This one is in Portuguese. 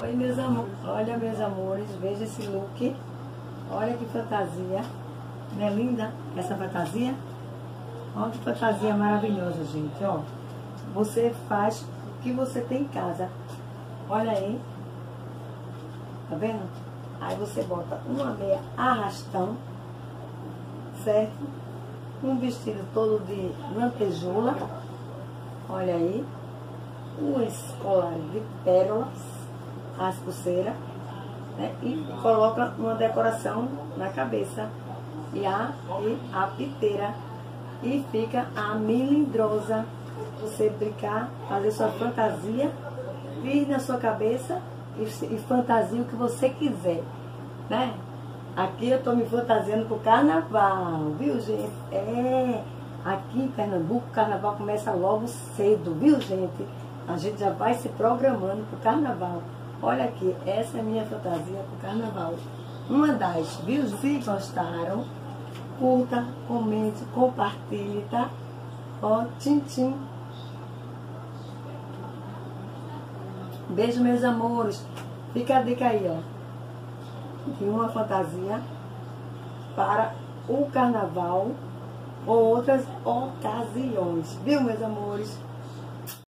Oi, meus amores. Olha, meus amores, veja esse look. Olha que fantasia. Não é linda essa fantasia? Olha que fantasia maravilhosa, gente, ó. Você faz o que você tem em casa. Olha aí. Tá vendo? Aí você bota uma meia arrastão, certo? Um vestido todo de lantejoula. Olha aí. Um escolar de pérolas, as pulseiras, né? E coloca uma decoração na cabeça. E a, e a piteira. E fica a melindrosa. Você brincar, fazer sua fantasia, vir na sua cabeça e, e fantasia o que você quiser, né? Aqui eu estou me fantasiando pro carnaval, viu gente? É, aqui em Pernambuco o carnaval começa logo cedo, viu gente? A gente já vai se programando pro carnaval. Olha aqui, essa é a minha fantasia pro carnaval. Uma das, viu? Se gostaram, curta, comente, compartilhe, tá? Ó, tchim, tchim. Beijo, meus amores. Fica a dica aí, ó. De uma fantasia para o carnaval ou outras ocasiões. Viu, meus amores?